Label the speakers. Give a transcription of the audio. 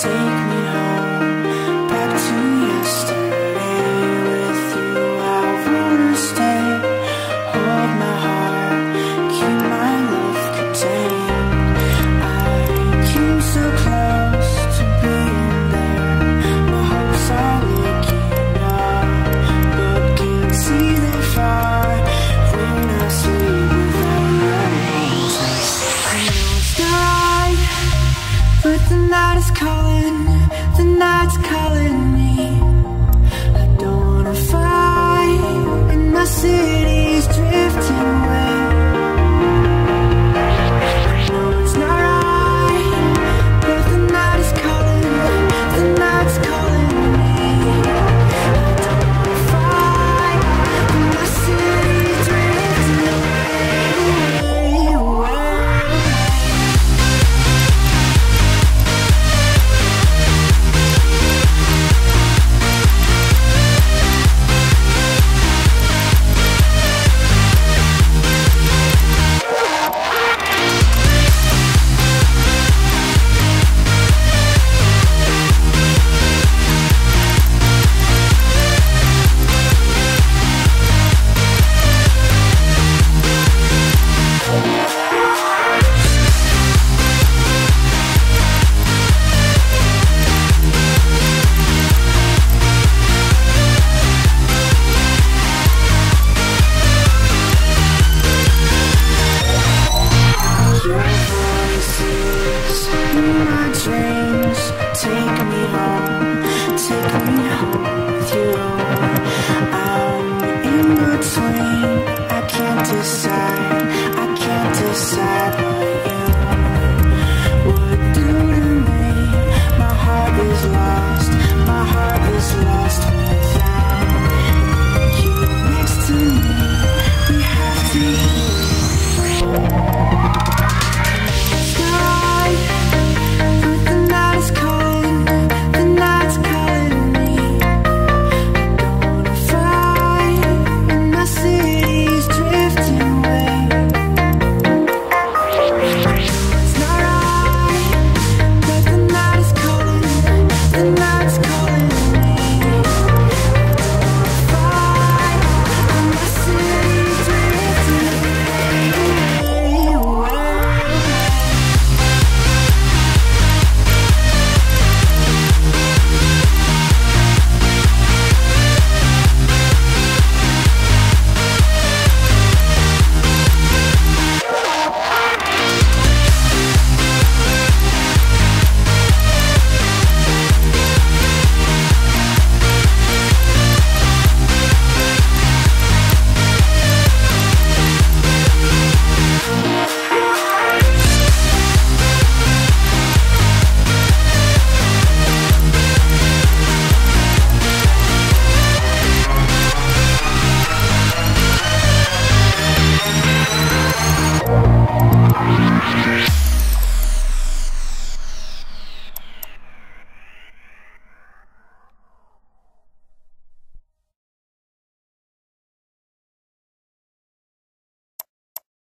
Speaker 1: Take me. i can't decide.